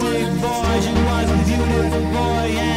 boy, she was a beautiful boy.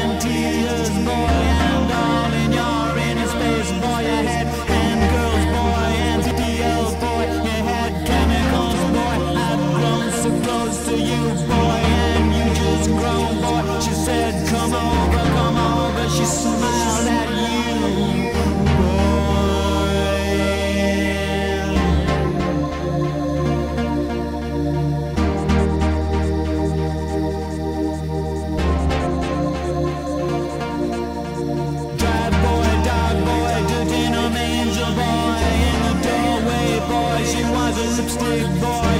Boy